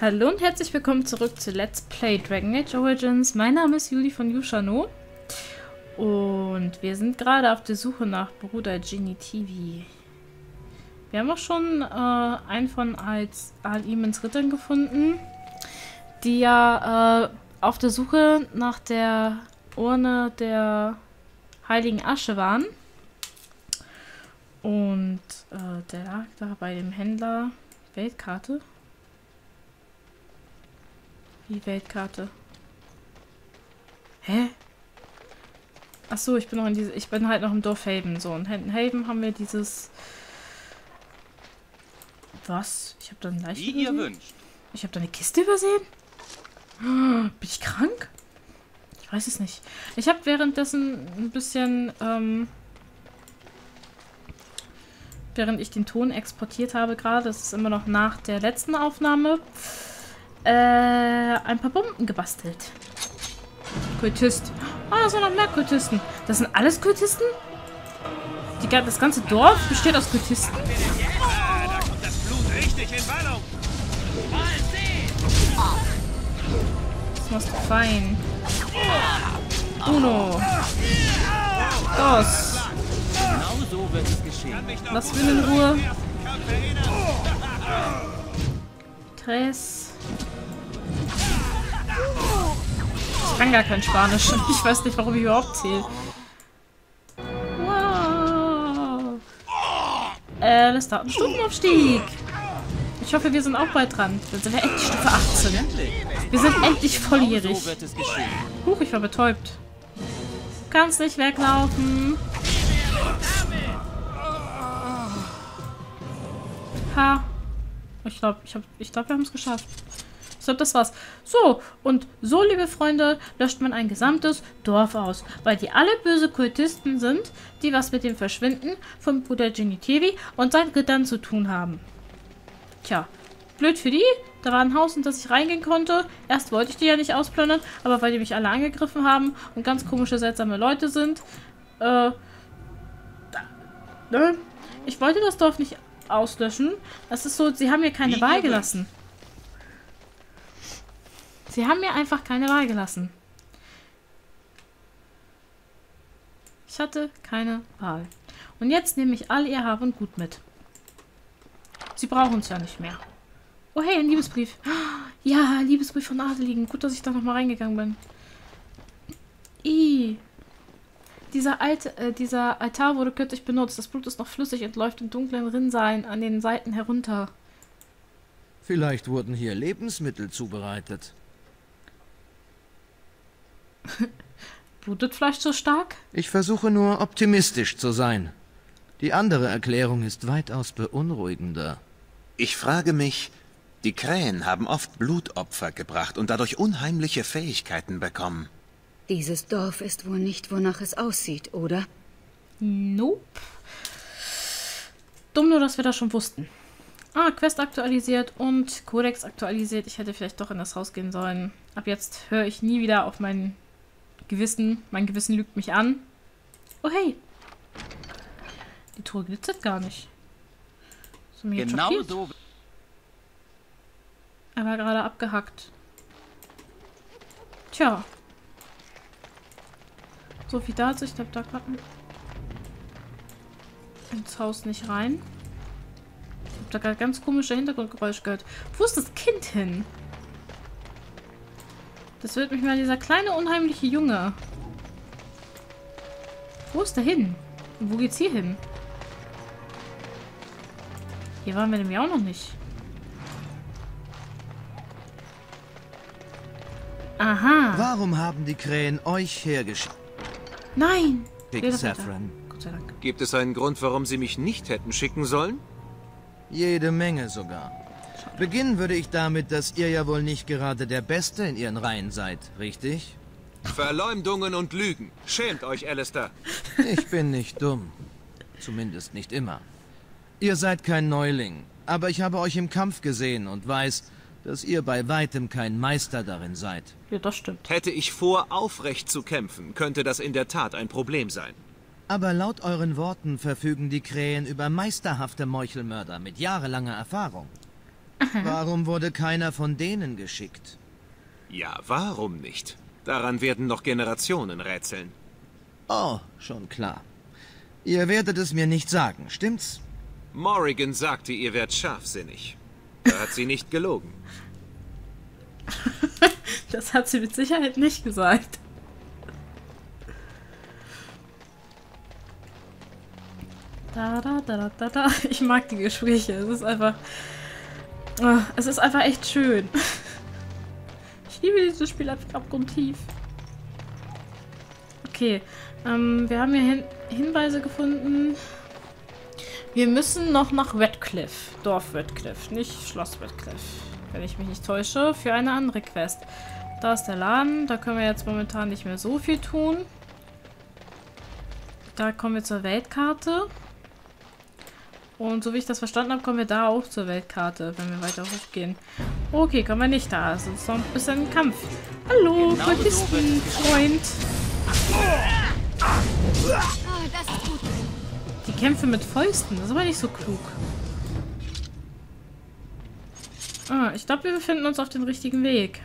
Hallo und herzlich willkommen zurück zu Let's Play Dragon Age Origins. Mein Name ist Juli von Yushano und wir sind gerade auf der Suche nach Bruder Genie TV. Wir haben auch schon äh, einen von als Al-Imens Rittern gefunden, die ja äh, auf der Suche nach der Urne der heiligen Asche waren. Und äh, der lag da bei dem Händler Weltkarte. Wie Weltkarte? Hä? Ach so, ich bin noch in diese, ich bin halt noch im Dorf Haven. So, in Haven haben wir dieses. Was? Ich habe da ein Leichen Wie ihr wünscht. Ich habe da eine Kiste übersehen? Bin ich krank? Ich weiß es nicht. Ich habe währenddessen ein bisschen, ähm, während ich den Ton exportiert habe gerade, das ist immer noch nach der letzten Aufnahme, äh, ein paar Bomben gebastelt. Kultist. Ah, da sind noch mehr Kultisten. Das sind alles Kultisten? Die, das ganze Dorf besteht aus Kultisten? Das machst du fein. Uno. Dos. Genau so. Lass mich in Ruhe. Tres. Kann gar kein Spanisch. Ich weiß nicht, warum ich überhaupt zähle. Äh, das dauert einen Stundenaufstieg. Ich hoffe, wir sind auch bald dran. Dann sind wir endlich Stufe 18. Wir sind endlich volljährig. Huch, ich war betäubt. Du kannst nicht weglaufen. Ha. Ich glaube, ich, hab, ich glaub, wir haben es geschafft. Ich glaube, das war's. So, und so, liebe Freunde, löscht man ein gesamtes Dorf aus, weil die alle böse Kultisten sind, die was mit dem Verschwinden von Bruder Genitivi und seinen Rittern zu tun haben. Tja, blöd für die. Da war ein Haus, in das ich reingehen konnte. Erst wollte ich die ja nicht ausplündern, aber weil die mich alle angegriffen haben und ganz komische, seltsame Leute sind, äh, ne? Ich wollte das Dorf nicht auslöschen. Das ist so, sie haben mir keine Wahl gelassen. Sie haben mir einfach keine Wahl gelassen. Ich hatte keine Wahl. Und jetzt nehme ich all ihr Hab und Gut mit. Sie brauchen es ja nicht mehr. Oh hey, ein Liebesbrief. Ja, Liebesbrief von Adeligen. Gut, dass ich da nochmal reingegangen bin. I. Dieser alte, äh, dieser Altar wurde kürzlich benutzt. Das Blut ist noch flüssig und läuft in dunklen Rinnsalen an den Seiten herunter. Vielleicht wurden hier Lebensmittel zubereitet. Blutet Fleisch so stark? Ich versuche nur optimistisch zu sein. Die andere Erklärung ist weitaus beunruhigender. Ich frage mich, die Krähen haben oft Blutopfer gebracht und dadurch unheimliche Fähigkeiten bekommen. Dieses Dorf ist wohl nicht, wonach es aussieht, oder? Nope. Dumm nur, dass wir das schon wussten. Ah, Quest aktualisiert und Codex aktualisiert. Ich hätte vielleicht doch in das Haus gehen sollen. Ab jetzt höre ich nie wieder auf mein Gewissen. Mein Gewissen lügt mich an. Oh hey. Die Truhe glitzert gar nicht. Genau schockiert? so. Er war gerade abgehackt. Tja. So viel dazu. Ich glaube, da gerade ins Haus nicht rein. Ich habe da gerade ganz komische Hintergrundgeräusche gehört. Wo ist das Kind hin? Das wird mich mal dieser kleine, unheimliche Junge. Wo ist der hin? Und wo geht's hier hin? Hier waren wir nämlich auch noch nicht. Aha. Warum haben die Krähen euch hergeschickt, Nein. Weiter. Saffron? Gott sei Dank. Gibt es einen Grund, warum Sie mich nicht hätten schicken sollen? Jede Menge sogar. Beginnen würde ich damit, dass ihr ja wohl nicht gerade der Beste in ihren Reihen seid, richtig? Verleumdungen und Lügen. Schämt euch, Alistair. Ich bin nicht dumm. Zumindest nicht immer. Ihr seid kein Neuling, aber ich habe euch im Kampf gesehen und weiß, dass ihr bei weitem kein Meister darin seid. Ja, das stimmt. Hätte ich vor, aufrecht zu kämpfen, könnte das in der Tat ein Problem sein. Aber laut euren Worten verfügen die Krähen über meisterhafte Meuchelmörder mit jahrelanger Erfahrung. Warum wurde keiner von denen geschickt? Ja, warum nicht? Daran werden noch Generationen rätseln. Oh, schon klar. Ihr werdet es mir nicht sagen, stimmt's? Morrigan sagte, ihr wärt scharfsinnig. Da hat sie nicht gelogen. Das hat sie mit Sicherheit nicht gesagt. Da, da, da, da, da, da. Ich mag die Gespräche. Es ist einfach. Ah, Es ist einfach echt schön. Ich liebe dieses Spiel einfach abgrundtief. Okay. Ähm, wir haben hier Hin Hinweise gefunden. Wir müssen noch nach Redcliffe. Dorf Redcliffe, nicht Schloss Redcliffe. Wenn ich mich nicht täusche. Für eine andere Quest. Da ist der Laden. Da können wir jetzt momentan nicht mehr so viel tun. Da kommen wir zur Weltkarte. Und so wie ich das verstanden habe, kommen wir da auch zur Weltkarte, wenn wir weiter hochgehen. Okay, kommen wir nicht da. Es ist noch ein bisschen Kampf. Hallo, Genau so Kultisten, Freund. Ah, das ist gut. Die Kämpfe mit Fäusten, das ist aber nicht so klug. Ah, ich glaube, wir befinden uns auf dem richtigen Weg.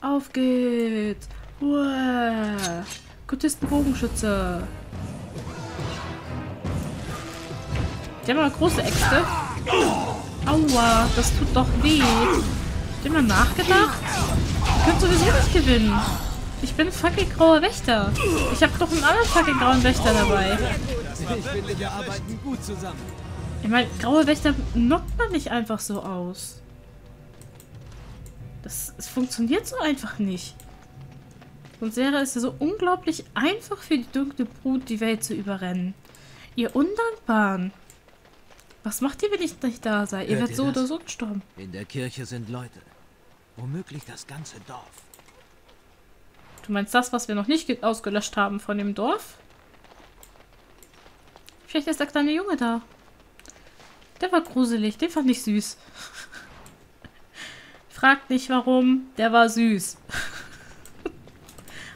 Auf geht's. Uah. Kultisten Bogenschütze. Die haben aber große Äxte. Aua, das tut doch weh. Habt ihr mal nachgedacht? Ich könnte sowieso nicht gewinnen. Ich bin fucking grauer Wächter. Ich habe doch einen anderen fucking grauen Wächter dabei. Ich finde, meine, graue Wächter knockt man nicht einfach so aus. Das, es funktioniert so einfach nicht. Sonst wäre es ja so unglaublich einfach für die dunkle Brut, die Welt zu überrennen. Ihr Undankbaren. Was macht ihr, wenn ich nicht da sei? Ihr werdet so das? oder so gestorben. In der Kirche sind Leute. Womöglich das ganze Dorf. Du meinst das, was wir noch nicht ge- ausgelöscht haben von dem Dorf? Vielleicht ist der kleine Junge da. Der war gruselig, den fand ich süß. Fragt nicht warum, der war süß.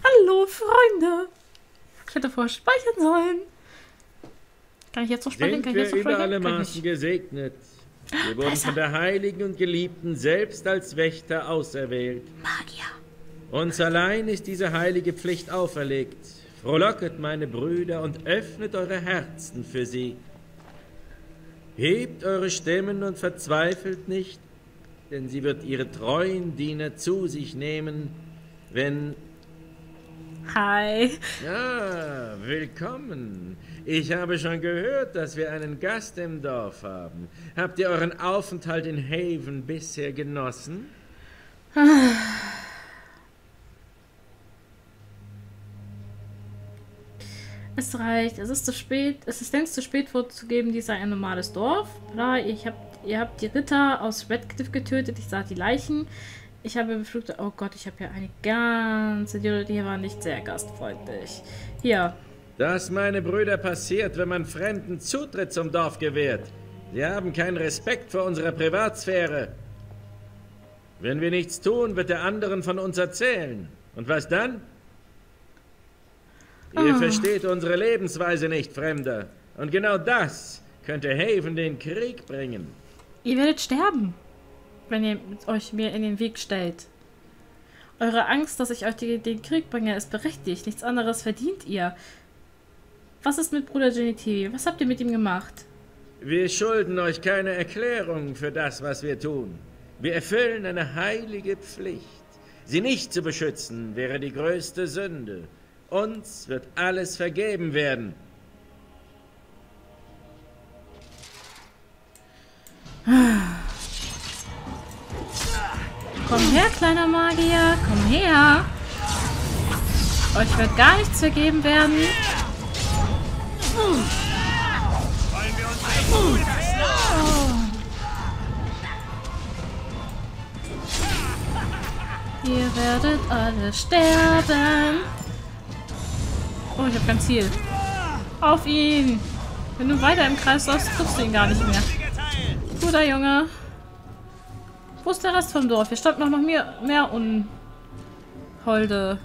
Hallo, Freunde. Ich hätte vorher speichern sollen. Kann ich jetzt noch speichern? Sind wir über alle Maßen gesegnet. Wir wurden von der Heiligen und Geliebten selbst als Wächter auserwählt. Magier. Uns allein ist diese heilige Pflicht auferlegt. Frohlocket, meine Brüder, und öffnet eure Herzen für sie. Hebt eure Stimmen und verzweifelt nicht, denn sie wird ihre treuen Diener zu sich nehmen, wenn Hi. Ah, willkommen. Ich habe schon gehört, dass wir einen Gast im Dorf haben. Habt ihr euren Aufenthalt in Haven bisher genossen? Es reicht. Es ist zu spät. Es ist längst zu spät vorzugeben, dies sei ein normales Dorf. Bla, ich hab, ihr habt die Ritter aus Redcliffe getötet. Ich sah die Leichen. Ich habe befürchtet, oh Gott, ich habe hier eine ganze, die Leute hier waren nicht sehr gastfreundlich. Hier, Das, meine Brüder, passiert, wenn man Fremden Zutritt zum Dorf gewährt. Sie haben keinen Respekt vor unserer Privatsphäre. Wenn wir nichts tun, wird der anderen von uns erzählen. Und was dann? Ihr versteht unsere Lebensweise nicht, Fremder. Und genau das könnte Haven den Krieg bringen. ihr werdet sterben, wenn ihr euch mir in den Weg stellt. Eure Angst, dass ich euch die, den Krieg bringe, ist berechtigt. Nichts anderes verdient ihr. Was ist mit Bruder Genitivi? Was habt ihr mit ihm gemacht? Wir schulden euch keine Erklärung für das, was wir tun. Wir erfüllen eine heilige Pflicht. Sie nicht zu beschützen wäre die größte Sünde. Uns wird alles vergeben werden. Komm her, kleiner Magier, komm her. Euch wird gar nichts vergeben werden. Wollen wir uns Ihr werdet alle sterben. Oh, ich habe kein Ziel. Auf ihn. Wenn du weiter im Kreis läufst, triffst du ihn gar nicht mehr. Guter Junge. Wo ist der Rest vom Dorf? Hier standen noch, mehr, mehr unholde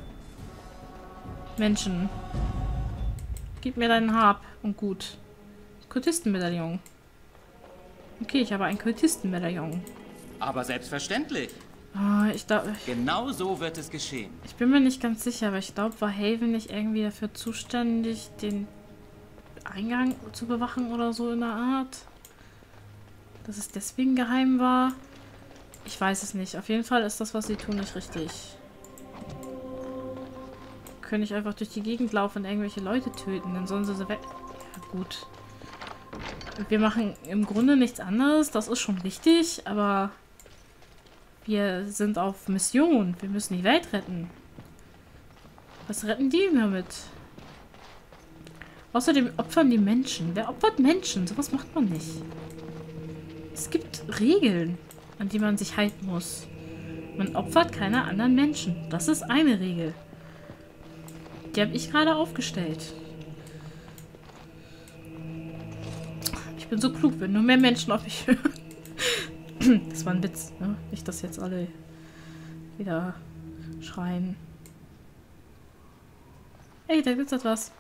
Menschen. Gib mir deinen Hab und gut. Kultistenmedaillon. Okay, ich habe einen Kultistenmedaillon. Aber selbstverständlich. Ah, ich, glaub, ich, Genau so wird es geschehen. ich bin mir nicht ganz sicher, aber ich glaube, war Haven nicht irgendwie dafür zuständig, den Eingang zu bewachen oder so in der Art? Dass es deswegen geheim war? Ich weiß es nicht. Auf jeden Fall ist das, was sie tun, nicht richtig. Können nicht einfach durch die Gegend laufen und irgendwelche Leute töten, dann sollen sie sie weg... Ja, gut. Wir machen im Grunde nichts anderes, das ist schon richtig, aber wir sind auf Mission. Wir müssen die Welt retten. Was retten die damit? Außerdem opfern die Menschen. Wer opfert Menschen? Sowas macht man nicht. Es gibt Regeln, an die man sich halten muss. Man opfert keine anderen Menschen. Das ist eine Regel. Die habe ich gerade aufgestellt. Ich bin so klug, wenn nur mehr Menschen auf mich hören. Das war ein Witz, ne? Nicht, dass jetzt alle wieder schreien. Ey, da gibt's etwas.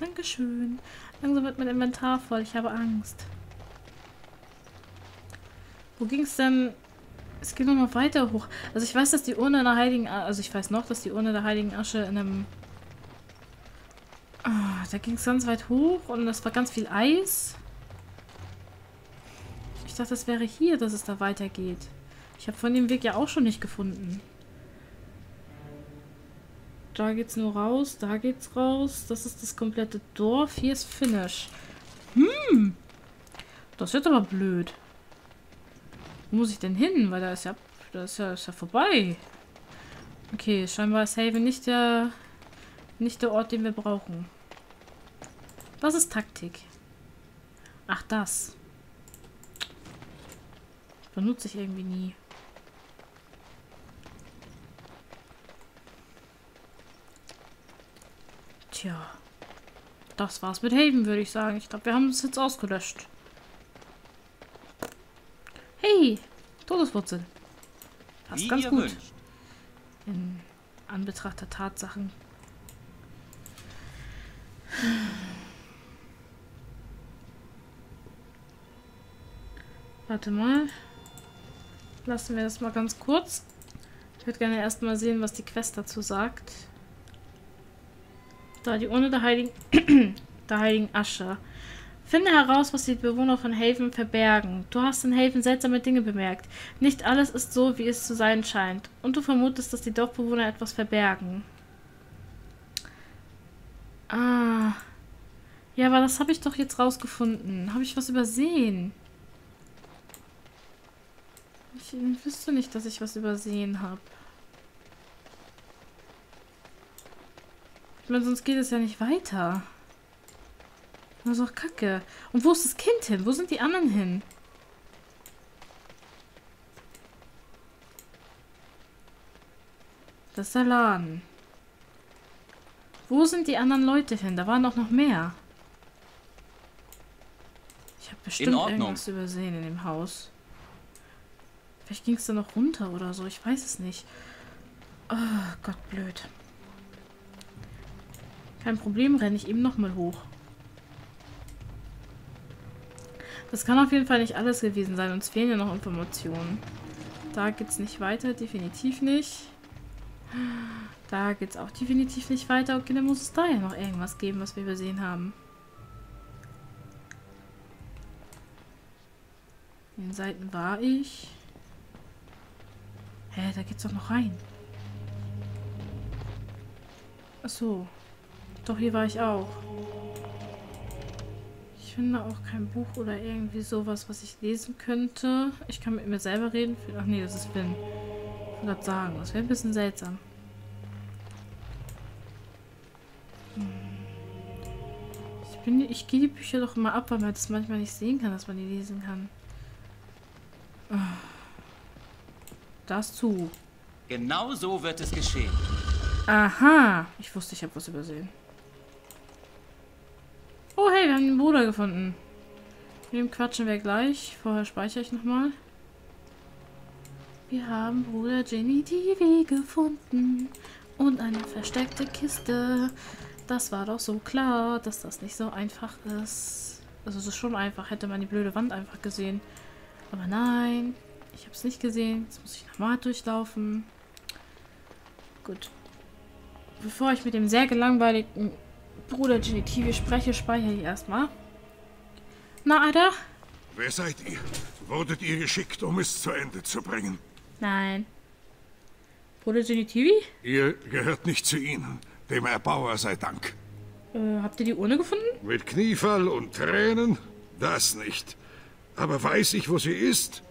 Dankeschön. Langsam wird mein Inventar voll. Ich habe Angst. Wo ging's denn? Es geht noch mal weiter hoch. Also ich weiß, dass die Urne der Heiligen... A- Also ich weiß noch, dass die Urne der Heiligen Asche in einem... Ah, da ging es ganz weit hoch und das war ganz viel Eis. Ich dachte, das wäre hier, dass es da weitergeht. Ich habe von dem Weg ja auch schon nicht gefunden. Da geht's nur raus, da geht's raus. Das ist das komplette Dorf. Hier ist Finish. Hm. Das jetzt aber blöd. Wo muss ich denn hin? Weil da ist ja, da ist ja, ist ja vorbei. Okay, scheinbar ist Haven nicht der, nicht der Ort, den wir brauchen. Was ist Taktik? Ach, das. Benutze ich irgendwie nie. Tja. Das war's mit Haven, würde ich sagen. Ich glaube, wir haben es jetzt ausgelöscht. Hey, Todeswurzel. Passt Wie ganz gut. wünscht. In Anbetracht der Tatsachen. Warte mal. Lassen wir das mal ganz kurz. Ich würde gerne erstmal sehen, was die Quest dazu sagt. Da, die Urne der Heiligen, der Heiligen Asche. Finde heraus, was die Bewohner von Haven verbergen. Du hast in Haven seltsame Dinge bemerkt. Nicht alles ist so, wie es zu sein scheint. Und du vermutest, dass die Dorfbewohner etwas verbergen. Ah. Ja, aber das habe ich doch jetzt rausgefunden. Habe ich was übersehen? Ich wüsste nicht, dass ich was übersehen habe. Ich meine, sonst geht es ja nicht weiter. Das ist doch kacke. Und wo ist das Kind hin? Wo sind die anderen hin? Das ist der Laden. Wo sind die anderen Leute hin? Da waren doch noch mehr. Ich habe bestimmt irgendwas übersehen in dem Haus. Vielleicht ging es da noch runter oder so. Ich weiß es nicht. Oh Gott, blöd. Kein Problem, renne ich eben nochmal hoch. Das kann auf jeden Fall nicht alles gewesen sein. Uns fehlen ja noch Informationen. Da geht's nicht weiter, definitiv nicht. Da geht's auch definitiv nicht weiter. Okay, dann muss es da ja noch irgendwas geben, was wir übersehen haben. In den Seiten war ich. Hä, da geht's doch noch rein. Ach so. Doch, hier war ich auch. Ich finde auch kein Buch oder irgendwie sowas, was ich lesen könnte. Ich kann mit mir selber reden. Ach nee, das ist Finn. Ich wollte sagen, das wäre ein bisschen seltsam. Hm. Ich, bin, ich gehe die Bücher doch immer ab, weil man das manchmal nicht sehen kann, dass man die lesen kann. Ah. Das zu. Genau so wird es geschehen. Aha. Ich wusste, ich habe was übersehen. Wir haben den Bruder gefunden. Mit dem quatschen wir gleich. Vorher speichere ich nochmal. Wir haben Bruder Jenny Divi gefunden. Und eine versteckte Kiste. Das war doch so klar, dass das nicht so einfach ist. Also es ist schon einfach, hätte man die blöde Wand einfach gesehen. Aber nein, ich habe es nicht gesehen. Jetzt muss ich nochmal durchlaufen. Gut. Bevor ich mit dem sehr gelangweiligen Bruder Genitivi spreche, speichere ich erstmal. Na, Ada? Wer seid ihr? Wurdet ihr geschickt, um es zu Ende zu bringen? Nein. Bruder Genitivi? Ihr gehört nicht zu ihnen. Dem Erbauer sei Dank. Äh, habt ihr die Urne gefunden? Mit Kniefall und Tränen? Das nicht. Aber weiß ich, wo sie ist?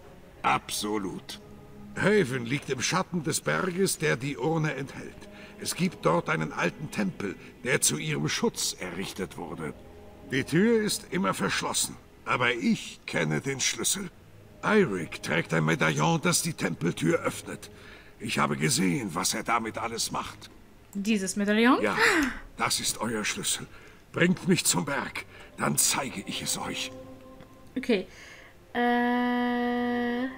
Absolut. Haven liegt im Schatten des Berges, der die Urne enthält. Es gibt dort einen alten Tempel, der zu ihrem Schutz errichtet wurde. Die Tür ist immer verschlossen, aber ich kenne den Schlüssel. Eirik trägt ein Medaillon, das die Tempeltür öffnet. Ich habe gesehen, was er damit alles macht. Dieses Medaillon? Ja, das ist euer Schlüssel. Bringt mich zum Berg, dann zeige ich es euch. Okay. Äh.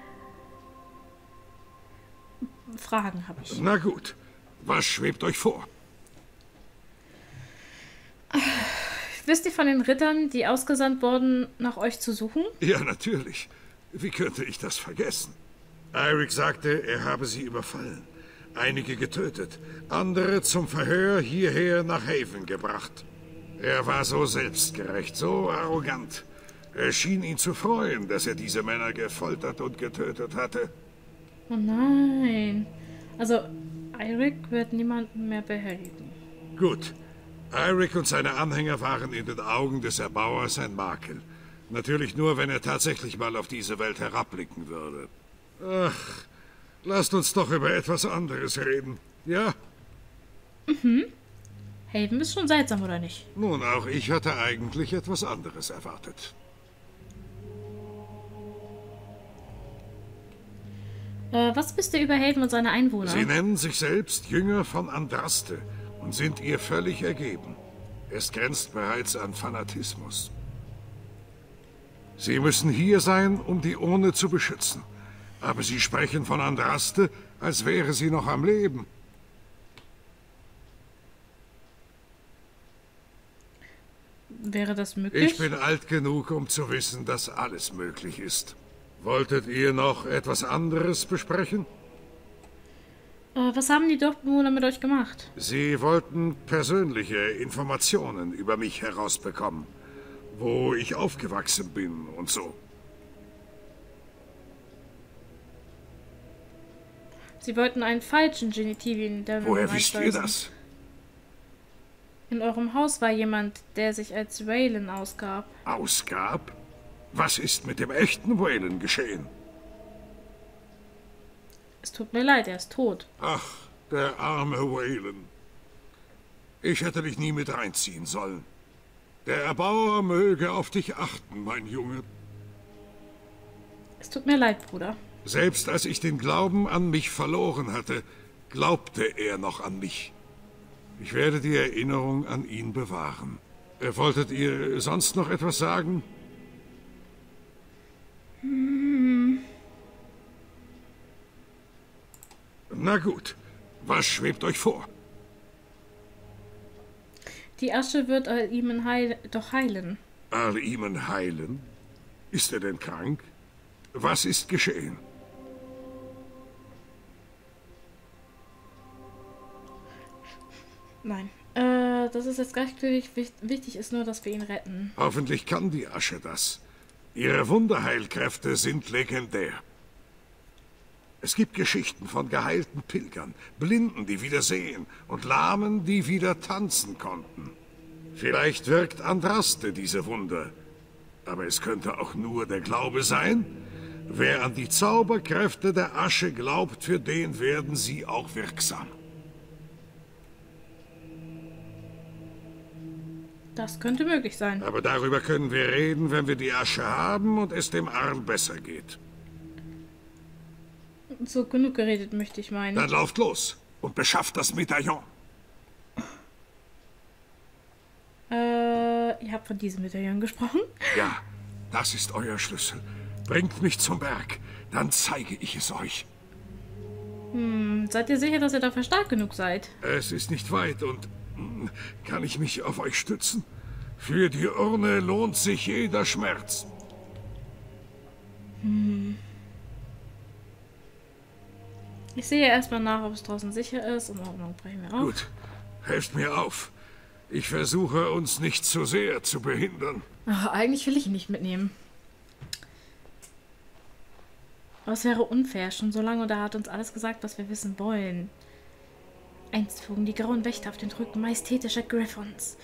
Fragen habe ich. Na gut, was schwebt euch vor? Wisst ihr von den Rittern, die ausgesandt wurden, nach euch zu suchen? Ja, natürlich. Wie könnte ich das vergessen? Eirik sagte, er habe sie überfallen, einige getötet, andere zum Verhör hierher nach Haven gebracht. Er war so selbstgerecht, so arrogant. Es schien ihn zu freuen, dass er diese Männer gefoltert und getötet hatte. Oh nein. Also, Eirik wird niemanden mehr behelligen. Gut. Eirik und seine Anhänger waren in den Augen des Erbauers ein Makel. Natürlich nur, wenn er tatsächlich mal auf diese Welt herabblicken würde. Ach, lasst uns doch über etwas anderes reden. Ja? Haven ist schon seltsam, oder nicht? Nun, auch ich hatte eigentlich etwas anderes erwartet. Äh, was wisst ihr über Haven und seine Einwohner? Sie nennen sich selbst Jünger von Andraste und sind ihr völlig ergeben. Es grenzt bereits an Fanatismus. Sie müssen hier sein, um die Urne zu beschützen. Aber sie sprechen von Andraste, als wäre sie noch am Leben. Wäre das möglich? Ich bin alt genug, um zu wissen, dass alles möglich ist. Wolltet ihr noch etwas anderes besprechen? Äh, was haben die Dorfbewohner mit euch gemacht? Sie wollten persönliche Informationen über mich herausbekommen. Wo ich aufgewachsen bin und so. Sie wollten einen falschen Genitivien, der Woher wisst ihr das? In eurem Haus war jemand, der sich als Raylan ausgab. Ausgab? Was ist mit dem echten Whalen geschehen? Es tut mir leid, er ist tot. Ach, der arme Whalen. Ich hätte dich nie mit reinziehen sollen. Der Erbauer möge auf dich achten, mein Junge. Es tut mir leid, Bruder. Selbst als ich den Glauben an mich verloren hatte, glaubte er noch an mich. Ich werde die Erinnerung an ihn bewahren. Wolltet ihr sonst noch etwas sagen? Na gut, was schwebt euch vor? Die Asche wird ihm heil doch heilen. Al-Iman heilen? Ist er denn krank? Was ist geschehen? Nein. Äh, das ist jetzt gleichgültig. Wich- Wichtig ist nur, dass wir ihn retten. Hoffentlich kann die Asche das. Ihre Wunderheilkräfte sind legendär. Es gibt Geschichten von geheilten Pilgern, Blinden, die wieder sehen und Lahmen, die wieder tanzen konnten. Vielleicht wirkt Andraste diese Wunder. Aber es könnte auch nur der Glaube sein. Wer an die Zauberkräfte der Asche glaubt, für den werden sie auch wirksam. Das könnte möglich sein. Aber darüber können wir reden, wenn wir die Asche haben und es dem Arm besser geht. So genug geredet, möchte ich meinen. Dann lauft los und beschafft das Medaillon. Äh, ihr habt von diesem Medaillon gesprochen? Ja, das ist euer Schlüssel. Bringt mich zum Berg, dann zeige ich es euch. Hm, seid ihr sicher, dass ihr dafür stark genug seid? Es ist nicht weit und Kann ich mich auf euch stützen? Für die Urne lohnt sich jeder Schmerz. Ich sehe erstmal nach, ob es draußen sicher ist. In Ordnung, brechen wir auf. Gut, helft mir auf. Ich versuche, uns nicht zu sehr zu behindern. Ach, eigentlich will ich ihn nicht mitnehmen. Aber es wäre unfair. Schon so lange und er hat uns alles gesagt, was wir wissen wollen. Einst fuhren die grauen Wächter auf den Rücken majestätischer Griffons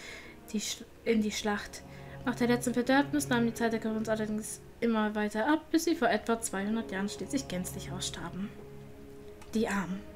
die in die Schlacht. Nach der letzten Verderbnis nahm die Zeit der Griffons allerdings immer weiter ab, bis sie vor etwa 200 Jahren schließlich gänzlich ausstarben. Die Armen. Um,